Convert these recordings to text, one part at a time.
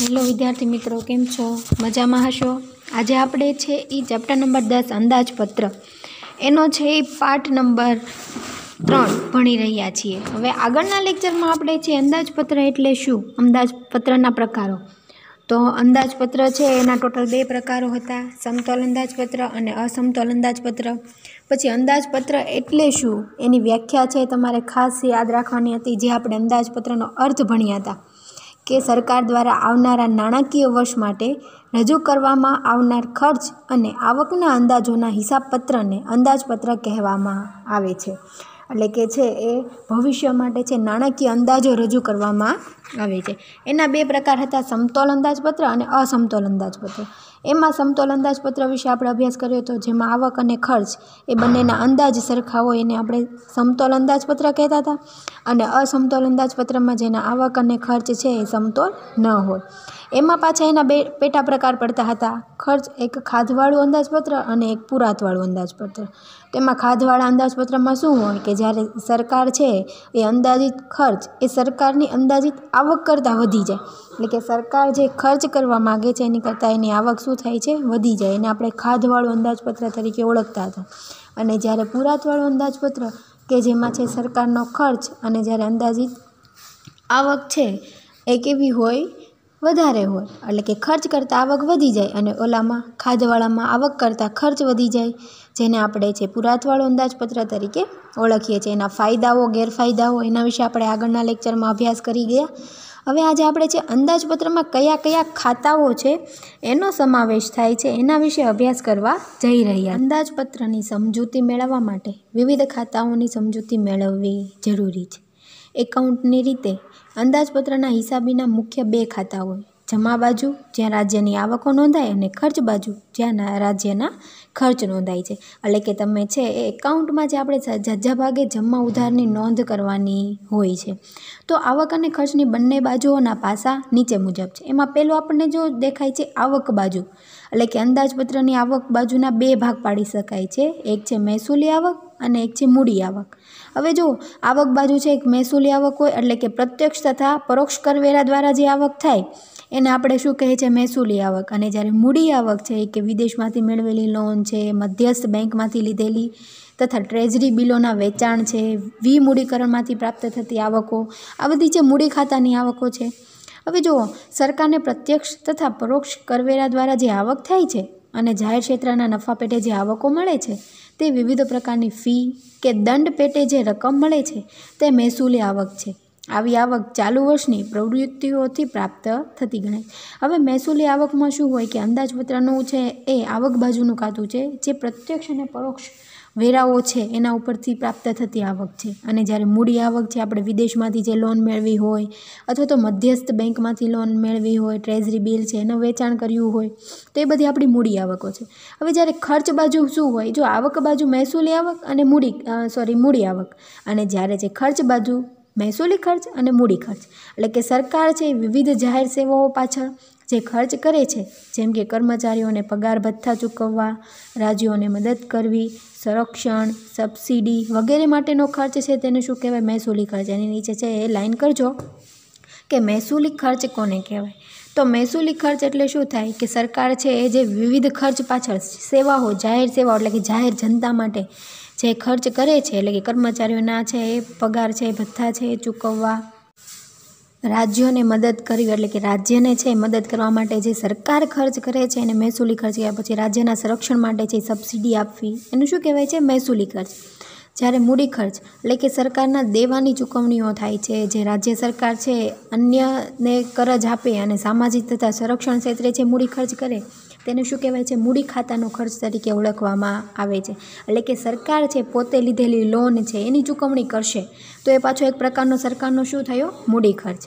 Hello વિદ્યાર્થી મિત્રો, કેમ છો? મજામાં હશો? આજે આપણે છે એ ચેપ્ટર નંબર દસ, અંદાજપત્ર. એનો છે એ પાઠ નંબર ત્રણ ભણી રહ્યા છીએ. હવે આગળના લેક્ચરમાં આપણે છે અંદાજપત્ર એટલે શું? અંદાજપત્રના પ્રકારો. તો અંદાજપત્ર છે, એના ટોટલ બે પ્રકારો હતા. સમતોલ અંદાજપત્ર અને અસમતોલ અંદાજપત્ર. પછી અંદાજપત્ર એટલે શું? એની વ્યાખ્યા છે, તમારે ખાસ યાદ રાખવાની હતી, જે આપણે અંદાજપત્રનો અર્થ ભણ્યા હતા. કે સરકાર દ્વારા આવનારા નાણાકીય વર્ષ માટે રજૂ કરવામાં આવનાર ખર્ચ અને આવકના અંદાજોના હિસાબપત્રને અંદાજપત્ર કહેવામાં આવે છે. એટલે કે છે એ ભવિષ્ય માટે છે નાણાકીય અંદાજો રજૂ કરવામાં આવે છે. એના બે પ્રકાર હતા, સમતોલ અંદાજપત્ર અને અસમતોલ અંદાજપત્ર. એમાં સમતોલ અંદાજપત્ર વિશે આપણે અભ્યાસ કર્યો હતો જેમાં આવક અને ખર્ચ એ બંનેના અંદાજ સરખા હોય એને આપણે સમતોલ અંદાજપત્ર કહેતા હતા. અને અસમતોલ અંદાજપત્રમાં જેના આવક અને ખર્ચ છે એ સમતોલ ન હોય. એમાં પાછા એના બે પેટા પ્રકાર પડતા હતા. ખર્ચ એક ખાધવાળું અંદાજપત્ર અને એક પુરાતવાળું અંદાજપત્ર. તેમાં ખાધવાળા અંદાજપત્રમાં શું હોય કે જ્યારે સરકાર છે એ અંદાજિત ખર્ચ એ સરકારની અંદાજિત આવક કરતાં વધી જાય. એટલે કે સરકાર જે ખર્ચ કરવા માગે છે એની કરતાં એની આવક શું થાય છે? વધી જાય. એને આપણે ખાધવાળું અંદાજપત્ર તરીકે ઓળખતા હતા. અને જ્યારે પુરાતવાળું અંદાજપત્ર, કે જેમાં છે સરકારનો ખર્ચ અને જ્યારે અંદાજિત આવક છે, એ કેવી હોય? વધારે હોય. એટલે કે ખર્ચ કરતાં આવક વધી જાય અને ઓલામાં ખાધવાળામાં આવક કરતાં ખર્ચ વધી જાય, જેને આપણે છે પુરાતવાળું અંદાજપત્ર તરીકે ઓળખીએ છીએ. એના ફાયદાઓ, ગેરફાયદાઓ એના વિશે આપણે આગળના લેક્ચરમાં અભ્યાસ કરી ગયા. હવે આજે આપણે છે અંદાજપત્રમાં કયા કયા ખાતાઓ છે એનો સમાવેશ થાય છે એના વિશે અભ્યાસ કરવા જઈ રહ્યા. અંદાજપત્રની સમજૂતી મેળવવા માટે વિવિધ ખાતાઓની સમજૂતી મેળવવી જરૂરી છે. એકાઉન્ટની રીતે અંદાજપત્રના હિસાબીના મુખ્ય બે ખાતા હોય. જમા બાજુ, જ્યાં રાજ્યની આવકો નોંધાય, અને ખર્ચ બાજુ, જ્યાં રાજ્યના ખર્ચ નોંધાય છે. એટલે કે તમે છે, એ એકાઉન્ટમાં જે આપણે ઝાઝા ભાગે જમા ઉધારની નોંધ કરવાની હોય છે. તો આવક અને ખર્ચની બંને બાજુઓના પાસા નીચે મુજબ છે. એમાં પહેલું આપણને જો દેખાય છે, આવક બાજુ. એટલે કે અંદાજપત્રની આવક બાજુના બે ભાગ પાડી શકાય છે. એક છે મહેસૂલી આવક અને એક છે મૂડી આવક. હવે જો આવક બાજુ છે એક મહેસૂલી આવક હોય એટલે કે પ્રત્યક્ષ તથા પરોક્ષ કરવેરા દ્વારા જે આવક થાય, એને આપણે શું કહે છે? મહેસૂલી આવક. અને જ્યારે મૂડી આવક છે કે વિદેશમાંથી મેળવેલી લોન છે, મધ્યસ્થ બેંકમાંથી લીધેલી તથા ટ્રેઝરી બિલોના વેચાણ છે વી મૂડીકરણમાંથી પ્રાપ્ત થતી આવકો, આ બધી જે મૂડી ખાતાની આવકો છે. હવે જુઓ, સરકારને પ્રત્યક્ષ તથા પરોક્ષ કરવેરા દ્વારા જે આવક થાય છે અને જાહેર ક્ષેત્રના નફા પેટે જે આવકો મળે છે, તે વિવિધ પ્રકારની ફી કે દંડ પેટે જે રકમ મળે છે, તે મહેસૂલી આવક છે. આવી આવક ચાલુ વર્ષની પ્રવૃત્તિઓથી પ્રાપ્ત થતી ગણાય. હવે મહેસૂલી આવકમાં શું હોય કે અંદાજપત્રનું છે એ આવક બાજુનું ખાતું છે, જે પ્રત્યક્ષ અને પરોક્ષ વેરાઓ છે, એના ઉપરથી પ્રાપ્ત થતી આવક છે. અને જ્યારે મૂડી આવક છે, આપણે વિદેશમાંથી જે લોન મેળવી હોય અથવા તો મધ્યસ્થ બેંકમાંથી લોન મેળવી હોય ટ્રેઝરી બિલ છે, એનું વેચાણ કર્યું હોય, તો એ બધી આપણી મૂડી આવકો છે. હવે જ્યારે ખર્ચ બાજુ શું હોય, જો આવક બાજુ મહેસૂલી આવક અને મૂડી સોરી મૂડી આવક. અને જ્યારે જે ખર્ચ બાજુ મહેસૂલી ખર્ચ અને મૂડી ખર્ચ. એટલે કે સરકાર છે વિવિધ જાહેર સેવાઓ પાછળ જે ખર્ચ કરે છે, જેમ કે કર્મચારીઓને પગાર ભથ્થા ચૂકવવા, રાજ્યોને મદદ કરવી, સંરક્ષણ, સબસિડી વગેરે માટેનો ખર્ચ છે તેને શું કહેવાય? મહેસૂલી ખર્ચ. એની નીચે છે એ લાઈન કરજો કે મહેસૂલી ખર્ચ કોને કહેવાય? તો મહેસૂલી ખર્ચ એટલે શું થાય કે સરકાર છે એ જે વિવિધ ખર્ચ પાછળ સેવાઓ, જાહેર સેવાઓ એટલે કે જાહેર જનતા માટે જે ખર્ચ કરે છે, એટલે કે કર્મચારીઓના છે, એ પગાર છે ભથ્થા છે, એ ચૂકવવા રાજ્યોને મદદ કરવી, એટલે કે રાજ્યને છે મદદ કરવા માટે જે સરકાર ખર્ચ કરે છે, એને મહેસૂલી ખર્ચ કહેવાય પછી રાજ્યના સંરક્ષણ માટે છે સબસિડી આપવી. એનું શું કહેવાય છે? મહેસૂલી ખર્ચ. જ્યારે મૂડી ખર્ચ, એટલે કે સરકારના દેવાની ચૂકવણીઓ થાય છે, જે રાજ્ય સરકાર છે અન્યને કરજ આપે અને સામાજિક તથા સંરક્ષણ ક્ષેત્રે છે મૂડી ખર્ચ કરે તેને શું કહેવાય છે? મૂડી ખાતાનો ખર્ચ તરીકે ઓળખવામાં આવે છે. એટલે કે સરકાર છે, પોતે લીધેલી લોન છે, એની ચૂકવણી કરશે. તો એ પાછો એક પ્રકારનો સરકારનો શું થયો? મૂડી ખર્ચ.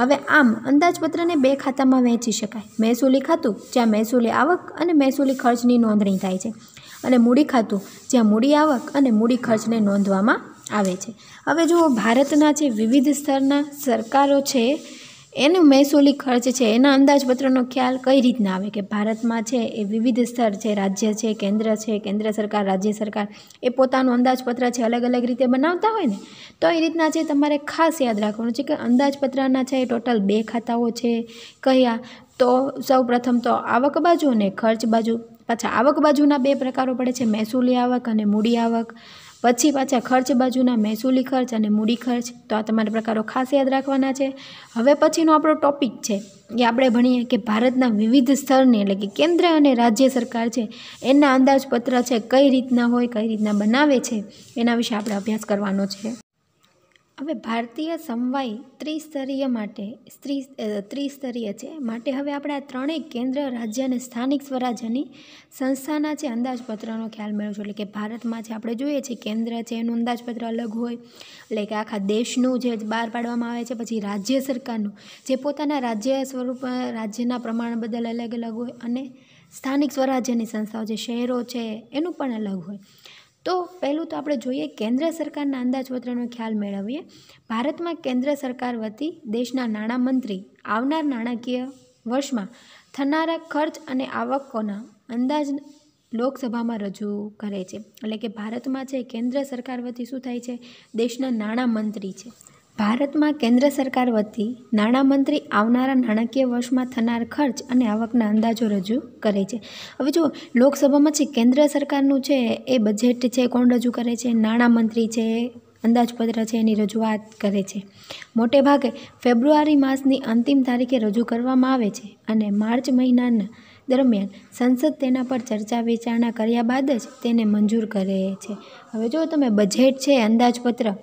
હવે આમ, અંદાજપત્રને બે ખાતામાં વહેંચી શકાય. મહેસૂલી ખાતું, જ્યાં મહેસૂલી આવક અને મહેસૂલી ખર્ચની નોંધણી થાય છે. અને મૂડી ખાતું, જ્યાં મૂડી આવક અને મૂડી ખર્ચને નોંધવામાં આવે છે. હવે જુઓ, ભારતના જે વિવિધ સ્તરના સરકારો છે એનું મહેસૂલી ખર્ચ છે, એના અંદાજપત્રનો ખ્યાલ કઈ રીતના આવે કે ભારતમાં છે એ વિવિધ સ્તર છે, રાજ્ય છે, કેન્દ્ર છે, કેન્દ્ર સરકાર, રાજ્ય સરકાર, એ પોતાનું અંદાજપત્ર છે અલગ અલગ રીતે બનાવતા હોય ને, તો એ રીતના છે તમારે ખાસ યાદ રાખવાનું છે કે અંદાજપત્રના છે એ ટોટલ બે ખાતાઓ છે, કયા? તો સૌ તો આવક બાજુ અને ખર્ચ બાજુ, પાછા આવક બાજુના બે પ્રકારો પડે છે, મહેસૂલી આવક અને મૂડી આવક. પછી પાછા ખર્ચ બાજુના મહેસૂલી ખર્ચ અને મૂડી ખર્ચ. તો આ તમારે પ્રકારો ખાસ યાદ રાખવાના છે. હવે પછીનો આપણો ટોપિક છે એ આપણે ભણીએ કે ભારતના વિવિધ સ્તરની એટલે કે કેન્દ્ર અને રાજ્ય સરકાર છે, એના અંદાજપત્ર છે કઈ રીતના હોય, કઈ રીતના બનાવે છે, એના વિશે આપણે અભ્યાસ કરવાનો છે. હવે ભારતીય સમવાય ત્રિસ્તરીય માટે, સ્ત્રી ત્રિસ્તરીય છે. માટે હવે આપણે આ ત્રણેય કેન્દ્ર, રાજ્ય અને સ્થાનિક સ્વરાજ્યની સંસ્થાના છે અંદાજપત્રનો ખ્યાલ મેળવશું. એટલે કે ભારતમાં છે આપણે જોઈએ છીએ, કેન્દ્ર છે, એનું અંદાજપત્ર અલગ હોય. એટલે કે આખા દેશનું જે બહાર પાડવામાં આવે છે, પછી રાજ્ય સરકારનું. જે પોતાના રાજ્ય સ્વરૂપ, રાજ્યના પ્રમાણ બદલ અલગ અલગ હોય અને સ્થાનિક સ્વરાજ્યની સંસ્થાઓ, જે શહેરો છે, એનું પણ અલગ હોય. તો પહેલું તો આપણે જોઈએ કેન્દ્ર સરકારના અંદાજપત્રનો ખ્યાલ મેળવીએ. ભારતમાં કેન્દ્ર સરકાર વતી દેશના નાણામંત્રી આવનાર નાણાકીય વર્ષમાં થનારા ખર્ચ અને આવકોના અંદાજ લોકસભામાં રજૂ કરે છે. એટલે કે ભારતમાં છે, કેન્દ્ર સરકાર વતી શું થાય છે? દેશના નાણામંત્રી છે. ભારતમાં કેન્દ્ર સરકાર વતી નાણામંત્રી આવનારા નાણાકીય વર્ષમાં થનાર ખર્ચ અને આવકના અંદાજો રજૂ કરે છે. હવે જો લોકસભામાં છે કેન્દ્ર સરકારનું છે, એ બજેટ છે, કોણ રજૂ કરે છે? નાણામંત્રી છે, અંદાજપત્ર છે, એની રજૂઆત કરે છે. મોટે ભાગે ફેબ્રુઆરી માસની અંતિમ તારીખે રજૂ કરવામાં આવે છે અને માર્ચ મહિનાના દરમિયાન સંસદ તેના પર ચર્ચા વિચારણા કર્યા બાદ જ તેને મંજૂર કરે છે. હવે જો તમે બજેટ છે, અંદાજપત્ર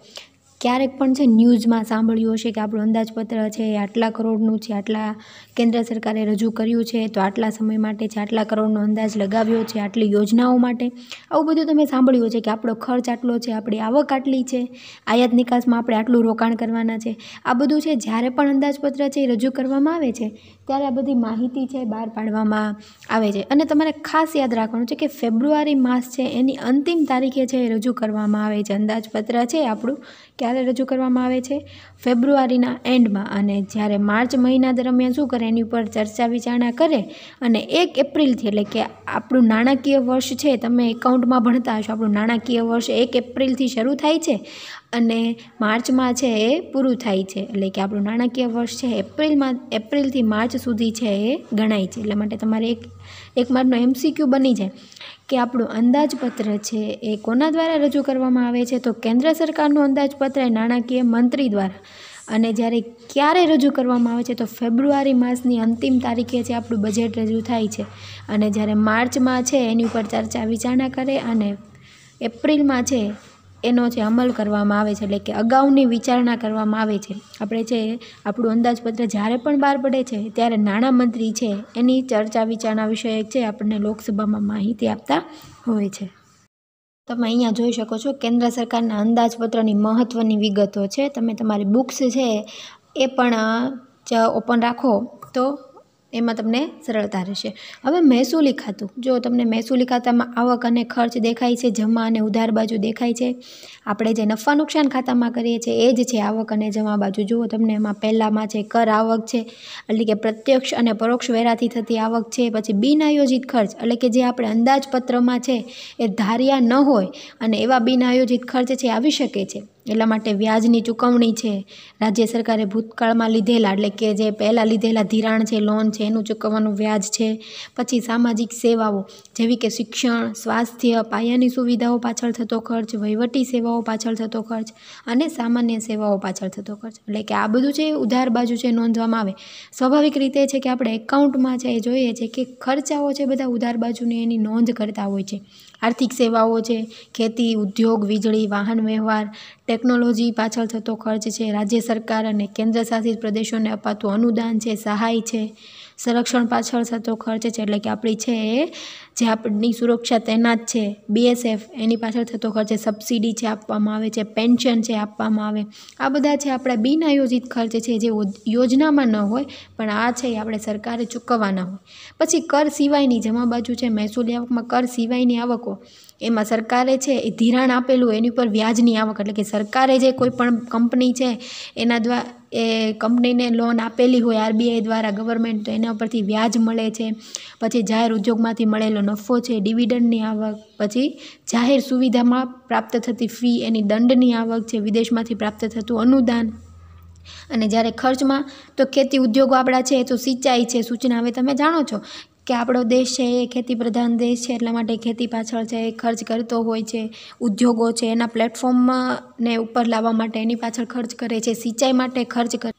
ક્યારેક પણ છે, ન્યૂઝમાં સાંભળ્યું હશે કે આપણું અંદાજપત્ર છે એ આટલા કરોડનું છે, આટલા કેન્દ્ર સરકારે રજૂ કર્યું છે, તો આટલા સમય માટે છે, આટલા કરોડનો અંદાજ લગાવ્યો છે, આટલી યોજનાઓ માટે. આવું બધું તમે સાંભળ્યું છે કે આપણો ખર્ચ આટલો છે, આપણી આવક આટલી છે, આયાત નિકાસમાં આપણે આટલું રોકાણ કરવાના છે. આ બધું છે, જ્યારે પણ અંદાજપત્ર છે એ રજૂ કરવામાં આવે છે ત્યારે આ બધી માહિતી છે બહાર પાડવામાં આવે છે. અને તમારે ખાસ યાદ રાખવાનું છે કે ફેબ્રુઆરી માસ છે, એની અંતિમ તારીખે છે એ રજૂ કરવામાં આવે છે. અંદાજપત્ર છે આપણું ક્યારે રજૂ કરવામાં આવે છે? ફેબ્રુઆરીના એન્ડમાં. અને જ્યારે માર્ચ મહિના દરમિયાન શું કરે, એની ઉપર ચર્ચા વિચારણા કરે અને એક એપ્રિલથી એટલે કે આપણું નાણાકીય વર્ષ છે, તમે એકાઉન્ટમાં ભણતા હશો, આપણું નાણાકીય વર્ષ એક એપ્રિલથી શરૂ થાય છે. અને માર્ચમાં છે એ પૂરું થાય છે. એટલે કે આપણું નાણાકીય વર્ષ છે એપ્રિલમાં, એપ્રિલથી માર્ચ સુધી છે એ ગણાય છે. એટલે માટે તમારે એક એક માર્કનો એમસીક્યુ બની જાય કે આપણું અંદાજપત્ર છે એ કોના દ્વારા રજૂ કરવામાં આવે છે? તો કેન્દ્ર સરકારનું અંદાજપત્ર એ નાણાકીય મંત્રી દ્વારા. અને જ્યારે ક્યારે રજૂ કરવામાં આવે છે? તો ફેબ્રુઆરી માસની અંતિમ તારીખે છે આપણું બજેટ રજૂ થાય છે. અને જ્યારે માર્ચમાં છે, એની ઉપર ચર્ચા વિચારણા કરે અને એપ્રિલમાં છે એનો છે અમલ કરવામાં આવે છે, એટલે કે અગાઉની વિચારણા કરવામાં આવે છે. આપણે છે આપણું અંદાજપત્ર જ્યારે પણ બહાર પડે છે, ત્યારે નાણામંત્રી છે, એની ચર્ચા વિચારણા વિષયક છે આપણને લોકસભામાં માહિતી આપતા હોય છે. તમે અહીંયા જોઈ શકો છો, કેન્દ્ર સરકારના અંદાજપત્રની મહત્ત્વની વિગતો છે. તમે તમારી બુક્સ છે, એ પણ ઓપન રાખો તો એમાં તમને સરળતા રહેશે. હવે મહેસૂલી ખાતું. જો તમને મહેસૂલી ખાતામાં આવક અને ખર્ચ દેખાય છે, જમા અને ઉધાર બાજુ દેખાય છે, આપણે જે નફા નુકસાન ખાતામાં કરીએ છીએ, એ જ છે આવક અને જમા બાજુ. જુઓ તમને એમાં પહેલાંમાં છે કર આવક છે, એટલે કે પ્રત્યક્ષ અને પરોક્ષ વેરાથી થતી આવક છે, પછી બિનઆયોજિત ખર્ચ, એટલે કે જે આપણે અંદાજપત્રમાં છે, એ ધાર્યા ન હોય અને એવા બિનઆયોજિત ખર્ચ છે આવી શકે છે. એટલા માટે વ્યાજની ચૂકવણી છે. રાજ્ય સરકારે ભૂતકાળમાં લીધેલા, એટલે કે જે પહેલાં લીધેલા ધિરાણ છે, લોન છે, એનું ચૂકવવાનું વ્યાજ છે. પછી સામાજિક સેવાઓ, જેવી કે શિક્ષણ, સ્વાસ્થ્ય, પાયાની સુવિધાઓ પાછળ થતો ખર્ચ, વહીવટી સેવાઓ પાછળ થતો ખર્ચ અને સામાન્ય સેવાઓ પાછળ થતો ખર્ચ. એટલે કે આ બધું છે ઉધાર બાજુ છે નોંધવામાં આવે. સ્વાભાવિક રીતે છે કે આપણે એકાઉન્ટમાં છે એ જોઈએ છે કે ખર્ચાઓ છે બધા ઉધાર બાજુની એની નોંધ કરતા હોય છે. આર્થિક સેવાઓ છે, ખેતી, ઉદ્યોગ, વીજળી, વાહન વ્યવહાર ટેકનોલોજી પાછળ થતો ખર્ચ છે. રાજ્ય સરકાર અને કેન્દ્ર શાસિત પ્રદેશોને અપાતું અનુદાન છે, સહાય છે. સંરક્ષણ પાછળ થતો ખર્ચ છે એટલે કે આપણી છે એ જે આપણી સુરક્ષા તૈનાત છે બીએસએફ એની પાછળ થતો ખર્ચ છે. સબસિડી છે આપવામાં આવે છે, પેન્શન છે આપવામાં આવે. આ બધા છે આપણા બિનઆયોજિત ખર્ચ છે જે યોજનામાં ન હોય, પણ આ છે એ આપણે સરકારે ચૂકવવાના હોય. પછી કર સિવાયની જમા બાજુ છે, મહેસૂલી આવકમાં કર સિવાયની આવકો. એમાં સરકારે છે એ ધિરાણ આપેલું, એની ઉપર વ્યાજની આવક. એટલે કે સરકારે જે કોઈ પણ કંપની છે, એના દ્વારા એ કંપનીને લોન આપેલી હોય, આરબીઆઈ દ્વારા ગવર્મેન્ટ તો એના પરથી વ્યાજ મળે છે. પછી જાહેર ઉદ્યોગમાંથી મળેલો નફો છે ડિવિડન્ડની આવક. પછી જાહેર સુવિધામાં પ્રાપ્ત થતી ફી એની દંડની આવક છે, વિદેશમાંથી પ્રાપ્ત થતું અનુદાન. અને જ્યારે ખર્ચમાં, તો ખેતી ઉદ્યોગો આપણા છે, તો સિંચાઈ છે, સૂચના. હવે તમે જાણો છો કે આપણો દેશ છે એ ખેતી પ્રધાન દેશ છે, એટલા માટે ખેતી પાછળ છે એ ખર્ચ કરતો હોય છે, ઉદ્યોગો છે, એના પ્લેટફોર્મને ઉપર લાવવા માટે એની પાછળ ખર્ચ કરે છે, સિંચાઈ માટે ખર્ચ કરે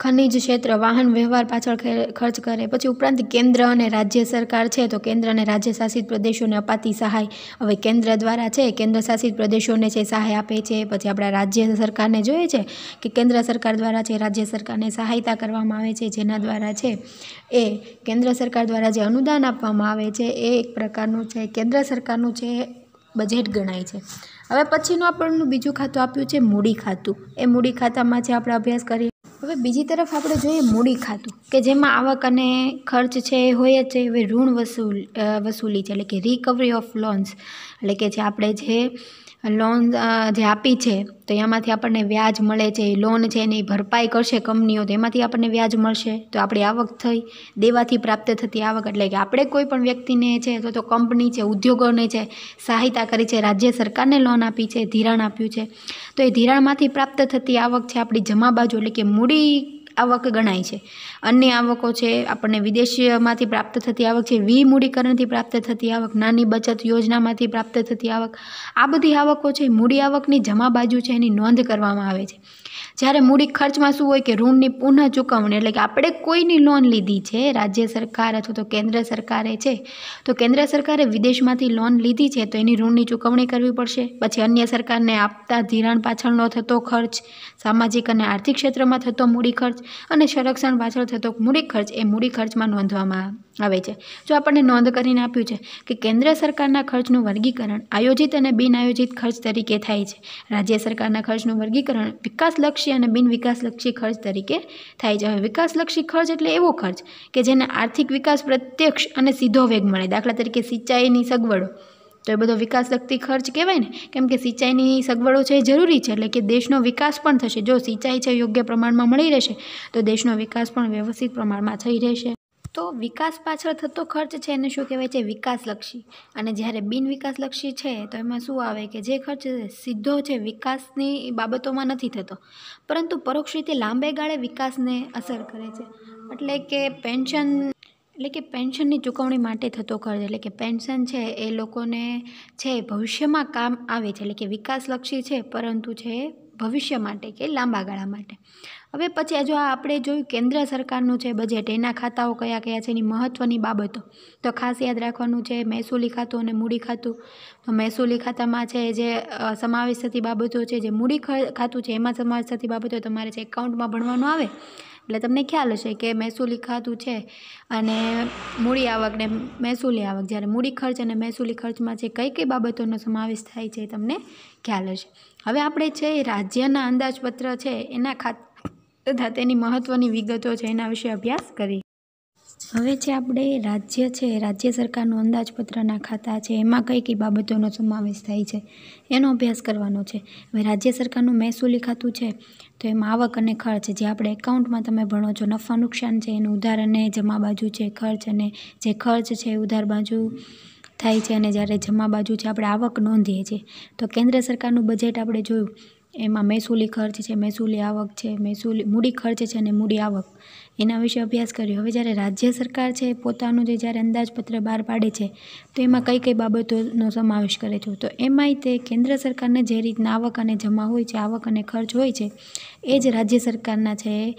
ખનિજ ક્ષેત્ર, વાહન વ્યવહાર પાછળ ખર્ચ કરે. પછી ઉપરાંત કેન્દ્ર અને રાજ્ય સરકાર છે, તો કેન્દ્ર અને રાજ્ય શાસિત પ્રદેશોને અપાતી સહાય. હવે કેન્દ્ર દ્વારા છે, કેન્દ્ર શાસિત પ્રદેશોને છે, સહાય આપે છે. પછી આપણા રાજ્ય સરકારને જોઈએ છે, કે કેન્દ્ર સરકાર દ્વારા છે, રાજ્ય સરકારને સહાયતા કરવામાં આવે છે. જેના દ્વારા છે, એ કેન્દ્ર સરકાર દ્વારા જે અનુદાન આપવામાં આવે છે, એ એક પ્રકારનું છે, કેન્દ્ર સરકારનું છે, બજેટ ગણાય છે. હવે પછીનું આપણનું બીજું ખાતું આપ્યું છે, મૂડી ખાતું. એ મૂડી ખાતામાં છે આપણે અભ્યાસ કરીએ હવે બીજી તરફ આપણે જોઈએ મૂડી ખાતું, કે જેમાં આવક અને ખર્ચ છે એ હોય જ છે. હવે ઋણ વસૂલ વસૂલી છે, એટલે કે રિકવરી ઓફ લોન્સ એટલે કે જે આપણે જે લોન જે આપી છે, તો એમાંથી આપણને વ્યાજ મળે છે લોન છે એની ભરપાઈ કરશે કંપનીઓ, તો એમાંથી આપણને વ્યાજ મળશે. તો આપણી આવક થઈ, દેવાથી પ્રાપ્ત થતી આવક, એટલે કે આપણે કોઈ પણ વ્યક્તિને છે અથવા તો કંપની છે, ઉદ્યોગોને છે, સહાયતા કરી છે, રાજ્ય સરકારને લોન આપી છે, ધિરાણ આપ્યું છે. તો એ ધિરાણમાંથી પ્રાપ્ત થતી આવક છે, આપણી જમા બાજુ, એટલે કે મૂડી આવક ગણાય છે. અન્ય આવકો છે, આપણને વિદેશમાંથી પ્રાપ્ત થતી આવક છે, વિમૂડીકરણથી પ્રાપ્ત થતી આવક, નાની બચત યોજનામાંથી પ્રાપ્ત થતી આવક. આ બધી આવકો છે, મૂડી આવકની જમા બાજુ છે, એની નોંધ કરવામાં આવે છે. જ્યારે મૂડી ખર્ચમાં શું હોય કે ઋણની પુનઃ ચૂકવણી, એટલે કે આપણે કોઈની લોન લીધી છે, રાજ્ય સરકાર અથવા તો કેન્દ્ર સરકારે છે, તો કેન્દ્ર સરકારે વિદેશમાંથી લોન લીધી છે, તો એની ઋણની ચૂકવણી કરવી પડશે. પછી અન્ય સરકારને આપતા ધિરાણ પાછળનો થતો ખર્ચ, સામાજિક અને આર્થિક ક્ષેત્રમાં થતો મૂડી ખર્ચ અને સંરક્ષણ પાછળ થતો મૂડી ખર્ચ, એ મૂડી ખર્ચમાં નોંધવામાં આવે છે. જો આપણને નોંધ કરીને આપ્યું છે કે કેન્દ્ર સરકારના ખર્ચનું વર્ગીકરણ આયોજિત અને બિન આયોજિત ખર્ચ તરીકે થાય છે. રાજ્ય સરકારના ખર્ચનું વર્ગીકરણ વિકાસલક્ષી અને બિન વિકાસલક્ષી ખર્ચ તરીકે થાય છે. હવે વિકાસલક્ષી ખર્ચ એટલે એવો ખર્ચ કે જેને આર્થિક વિકાસ પ્રત્યક્ષ અને સીધો વેગ મળે. દાખલા તરીકે સિંચાઈની સગવડો. તો એ બધો વિકાસલક્ષી ખર્ચ કહેવાય ને, કેમ કે સિંચાઈની સગવડો છે એ જરૂરી છે, એટલે કે દેશનો વિકાસ પણ થશે. જો સિંચાઈ છે યોગ્ય પ્રમાણમાં મળી રહેશે, તો દેશનો વિકાસ પણ વ્યવસ્થિત પ્રમાણમાં થઈ રહેશે. તો વિકાસ પાછળ થતો ખર્ચ છે એને શું કહેવાય છે? વિકાસલક્ષી. અને જ્યારે બિન વિકાસલક્ષી છે, તો એમાં શું આવે કે જે ખર્ચ સીધો છે વિકાસની બાબતોમાં નથી થતો. પરંતુ પરોક્ષ રીતે લાંબે ગાળે વિકાસને અસર કરે છે. એટલે કે પેન્શન, એટલે કે પેન્શનની ચૂકવણી માટે થતો ખર્ચ, એટલે કે પેન્શન છે એ લોકોને છે ભવિષ્યમાં કામ આવે છે, એટલે કે વિકાસલક્ષી છે, પરંતુ છે ભવિષ્ય માટે કે લાંબા ગાળા માટે. હવે પછી જો આપણે જોયું કેન્દ્ર સરકારનું છે બજેટ એના ખાતાઓ કયા કયા છે, એની મહત્ત્વની બાબતો. તો ખાસ યાદ રાખવાનું છે મહેસૂલી ખાતું અને મૂડી ખાતું. તો મહેસૂલી ખાતામાં છે જે સમાવેશ થતી બાબતો છે, જે મૂડી ખાતું છે, એમાં સમાવેશ થતી બાબતો તમારે છે એકાઉન્ટમાં ભણવાનું આવે, એટલે તમને ખ્યાલ હશે કે મહેસૂલી ખાતું છે અને મૂડી આવક ને મહેસૂલી આવક. જ્યારે મૂડી ખર્ચ અને મહેસૂલી ખર્ચમાં છે કઈ કઈ બાબતોનો સમાવેશ થાય છે તમને ખ્યાલ હશે. હવે આપણે છે રાજ્યના અંદાજપત્ર છે, એના ખાત, તથા તેની મહત્ત્વની વિગતો છે એના વિશે અભ્યાસ કરી. હવે જે આપણે રાજ્ય છે, રાજ્ય સરકારનું અંદાજપત્રના ખાતા છે, એમાં કઈ કઈ બાબતોનો સમાવેશ થાય છે, એનો અભ્યાસ કરવાનો છે. હવે રાજ્ય સરકારનું મહેસૂલી ખાતું છે, તો એમાં આવક અને ખર્ચ, જે આપણે એકાઉન્ટમાં તમે ભણો છો, નફા નુકસાન છે, એનું ઉધાર અને જમા બાજુ છે, ખર્ચ અને જે ખર્ચ છે ઉધાર બાજુ થાય છે અને જ્યારે જમા બાજુ છે આપણે આવક નોંધીએ છીએ, તો કેન્દ્ર સરકારનું બજેટ આપણે જોયું. એમાં મહેસૂલી ખર્ચ છે, મહેસૂલી આવક છે, મહેસૂલી, મૂડી ખર્ચ છે અને મૂડી આવક. એના વિશે અભ્યાસ કર્યો. હવે જ્યારે રાજ્ય સરકાર છે, પોતાનું જે જ્યારે અંદાજપત્ર બહાર પાડે છે, તો એમાં કઈ કઈ બાબતોનો સમાવેશ કરે છે? તો એમાંય તે કેન્દ્ર સરકારને જે રીતના આવક અને જમા હોય છે, આવક અને ખર્ચ હોય છે, એ જ રાજ્ય સરકારના છે,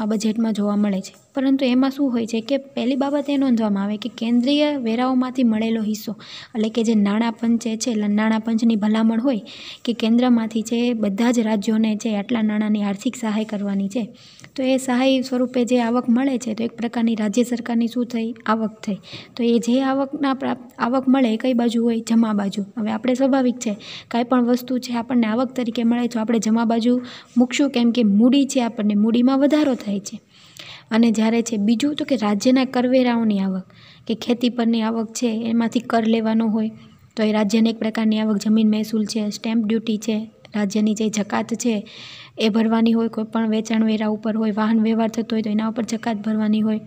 આ બજેટમાં જોવા મળે છે. પરંતુ એમાં શું હોય છે કે પહેલી બાબત એ નોંધવામાં આવે કે કેન્દ્રીય વેરાઓમાંથી મળેલો હિસ્સો, એટલે કે જે નાણાં પંચે છે નાણાં પંચની ભલામણ હોય કે કેન્દ્રમાંથી છે, બધા જ રાજ્યોને છે, આટલા નાણાંની આર્થિક સહાય કરવાની છે. તો એ સહાય સ્વરૂપે જે આવક મળે છે, તો એક પ્રકારની રાજ્ય સરકારની શું થઈ? આવક થઈ. તો એ જે આવકના પ્રાપ્ત આવક મળે એ કઈ બાજુ હોય? જમા બાજુ. હવે આપણે સ્વાભાવિક છે, કાંઈ પણ વસ્તુ છે આપણને આવક તરીકે મળે, તો આપણે જમા બાજુ મૂકશું, કેમ કે મૂડી છે આપણને. મૂડીમાં વધારો થાય છે. અને જ્યારે છે, બીજું તો કે રાજ્યના કરવેરાઓની આવક, કે ખેતી પરની આવક છે, એમાંથી કર લેવાનો હોય, તો એ રાજ્યની એક પ્રકારની આવક, જમીન મહેસૂલ છે, સ્ટેમ્પ ડ્યુટી છે, રાજ્યની જે જકાત છે, એ ભરવાની હોય, કોઈ પણ વેચાણ વેરા ઉપર હોય, વાહન વ્યવહાર થતો હોય, તો એના ઉપર જકાત ભરવાની હોય,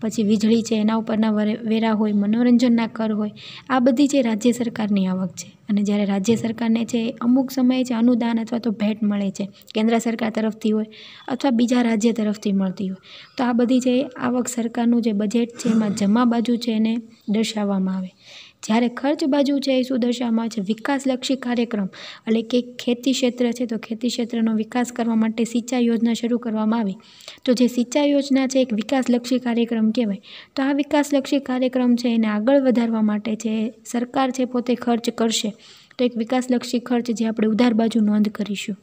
પછી વીજળી છે, એના ઉપરના વેરા હોય, મનોરંજનના કર હોય, આ બધી જે રાજ્ય સરકારની આવક છે. અને જ્યારે રાજ્ય સરકારને છે અમુક સમયે છે અનુદાન અથવા તો ભેટ મળે છે કેન્દ્ર સરકાર તરફથી હોય અથવા બીજા રાજ્ય તરફથી મળતી હોય તો આ બધી જે આવક સરકારનું જે બજેટ છે એમાં જમા બાજુ છે એને દર્શાવવામાં આવે. જ્યારે ખર્ચ બાજુ છે એ શું દર્શાવવામાં આવે છે વિકાસલક્ષી કાર્યક્રમ એટલે કે ખેતી ક્ષેત્ર છે તો ખેતી ક્ષેત્રનો વિકાસ કરવા માટે સિંચાઈ યોજના શરૂ કરવામાં આવી. તો જે સિંચાઈ યોજના છે એક વિકાસલક્ષી કાર્યક્રમ કહેવાય. તો આ વિકાસલક્ષી કાર્યક્રમ છે એને આગળ વધારવા માટે છે સરકાર છે પોતે ખર્ચ કરશે. તો એક વિકાસલક્ષી ખર્ચ જે આપણે ઉધાર બાજુ નોંધ કરીશું.